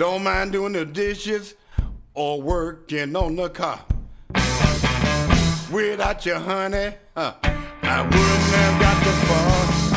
Don't mind doing the dishes or working on the car. Without you, honey, huh, I wouldn't have got this far.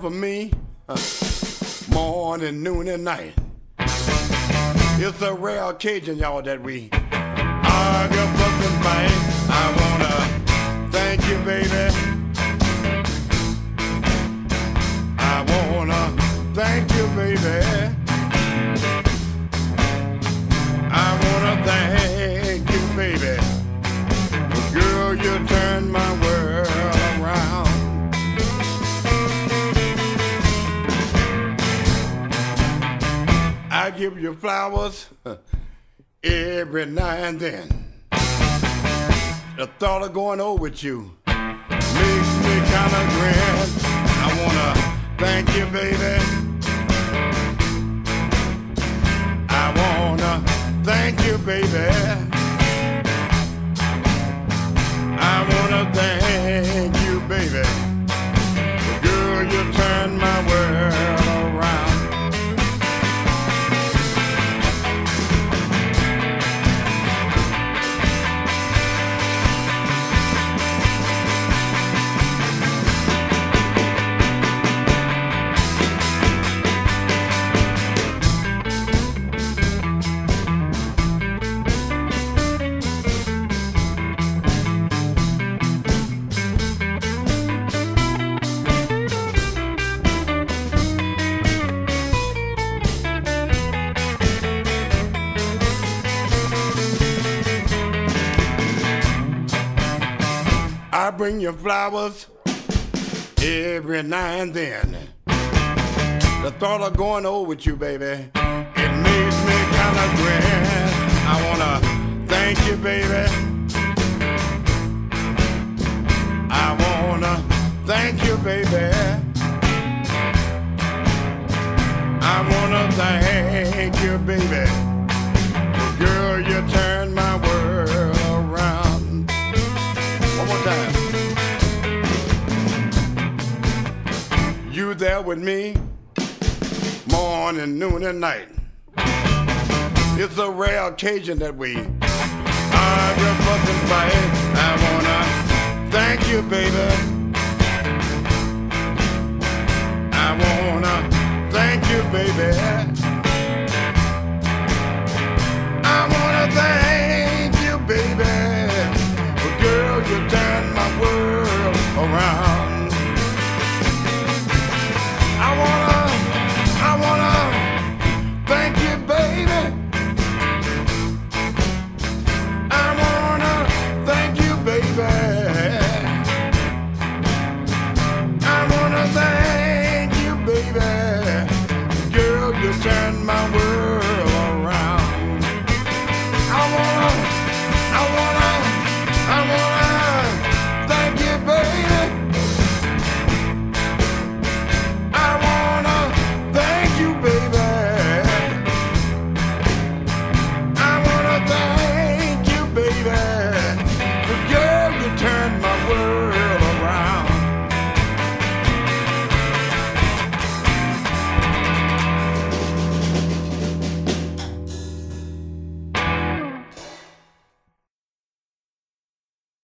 For me, huh, morning, noon, and night. It's a rare occasion, y'all, that we argue, fuss, and fight. I wanna thank you, baby. I wanna thank you, baby. I give you flowers every now and then. The thought of going over with you makes me kind of grin. I wanna thank you, baby. I wanna thank you, baby. I wanna thank you, baby. I bring you flowers every now and then. The thought of going over with you, baby, it makes me kind of grin. I wanna thank you, baby. I wanna thank you, baby. I wanna thank you, baby. Girl, you turn my world around. One more time. There with me, morning, noon, and night. It's a rare occasion that we fight. I wanna thank you, baby. I wanna thank you, baby.